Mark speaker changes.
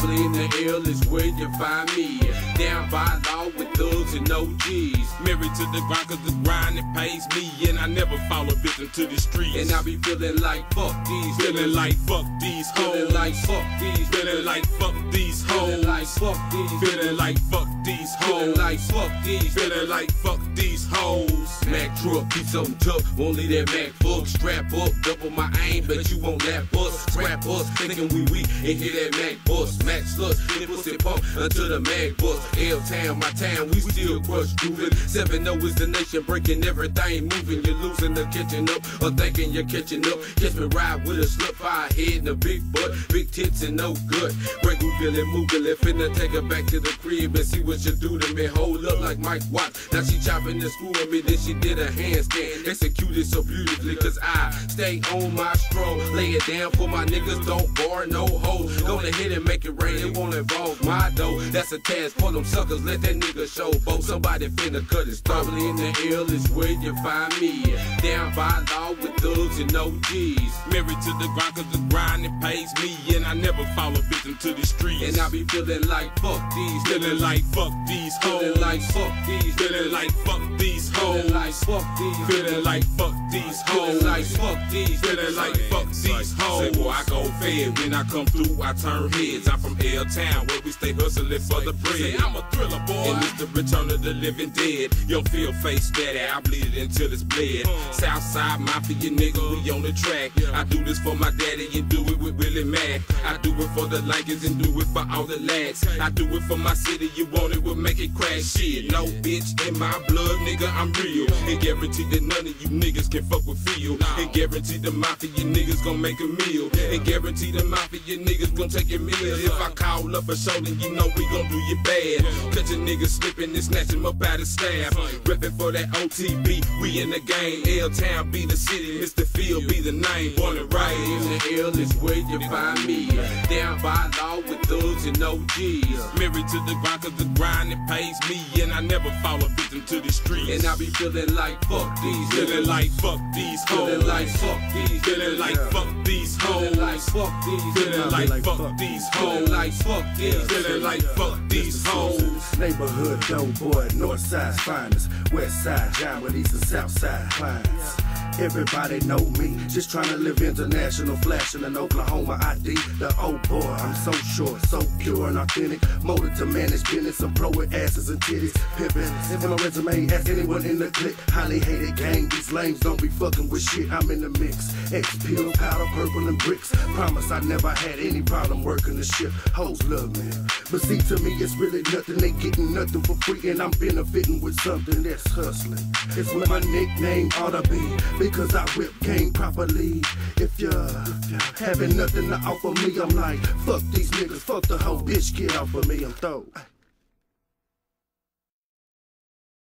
Speaker 1: Probably in the L is where you find me. Down by law with thugs and OGs.
Speaker 2: Married to the grind cause the grind it pays me. And I never fall a victim to the streets.
Speaker 1: And I be feeling like fuck these.
Speaker 2: feeling like fuck these hoes.
Speaker 1: Feeling like fuck these.
Speaker 2: Feeling like fuck these
Speaker 1: Feeling
Speaker 2: hoes.
Speaker 1: like fuck these.
Speaker 2: Feeling like fuck these
Speaker 1: Feeling
Speaker 2: hoes.
Speaker 1: Like fuck these.
Speaker 2: Feeling like fuck these hoes.
Speaker 1: Mac truck, keep something tough. Won't leave that Mac fuck. Strap up, double my aim, but you won't lap us. Scrap us, thinking we weak and hear that Mac bust. Mac slush, hit pussy pump until the Mac bust. L town, my town, we still crush grooving. 7 0 is the nation, breaking everything moving. You're losing or catching up, or thinking you're catching up. Catch me ride with a slip fire head and a big butt, big tits and no good. Break Moogle it, finna take her back to the crib and see what you do to me. Hold up like Mike Watts. Now she chopping the screw at me, then she did a handstand. Executed so beautifully, cause I stay on my stroll. Lay it down for my niggas, don't bar no hoes. Gonna hit and make it rain, it won't involve my dough. That's a task for them suckers, let that nigga show. Both somebody finna cut his throat. Probably in the L is where you find me. Down by law with thugs and OGs.
Speaker 2: Married to the grind cause the grind it pays me. And I never fall a victim to the streets.
Speaker 1: And I be feeling like fuck these.
Speaker 2: feeling like fuck these hoes.
Speaker 1: Feeling like fuck these.
Speaker 2: Feeling like fuck these hoes.
Speaker 1: Feeling like fuck these.
Speaker 2: Feeling like fuck these hoes.
Speaker 1: Feeling like fuck these.
Speaker 2: Feeling like fuck these hoes. Say, boy, I go fed. When I come through, I turn heads. I'm from L Town, where we stay hustling for the bread. Say, I'm a thriller boy. And it's the return of the living dead. Your feel face steady, I bleed it until it's bled. Uh. Southside Mafia nigga, we on the track. I do this for my daddy and do it with Willie Mac. I do it for the likers and do it for all the lads. I do it for my city, you want it, we'll make it crash. Shit, no bitch in my blood, nigga, I'm real. And guarantee that none of you niggas can fuck with Phil. And guarantee the Mafia niggas gon' make a meal. And guarantee the Mafia your niggas gon' take your meal. If I call up a show, then you know we gon' do you bad. Catch a nigga slipping and snatch him up out of stab. Reppin' for that OTB, we in the game. L Town be the city, Mr. Field be the name. Born and raised.
Speaker 1: The L is where you find me. Down by law with thugs and OGs.
Speaker 2: Married to the grind cause the grind it pays me. And I never fall a victim to the streets.
Speaker 1: And I be feeling like fuck these.
Speaker 2: feeling like fuck these hoes.
Speaker 1: Feeling like fuck these.
Speaker 2: Feeling like fuck these hoes.
Speaker 1: Feeling like fuck these.
Speaker 2: Feeling like fuck these
Speaker 1: Feeling
Speaker 2: hoes.
Speaker 1: like fuck these.
Speaker 2: Feeling like fuck these hoes.
Speaker 3: Neighborhood dope boy, north side's finest, west side, John east and south side clients. Everybody know me, just trying to live international, flashing an Oklahoma ID. The old boy, I'm so short, so pure and authentic. Molded to manage business, I'm asses and titties. Pimpin', in my resume, ask anyone in the clique. Highly hated gang, these lames don't be fucking with shit. I'm in the mix. X pill, powder, purple, and bricks. Promise I never had any problem working the ship. Hoes love me. But see, to me, it's really nothing. They getting nothing for free, and I'm benefiting with something that's hustling. It's what my nickname ought to be, because I whip game properly. If you're, if you're having nothing to offer me, I'm like, fuck these niggas, fuck the whole bitch, get off of me, I'm through.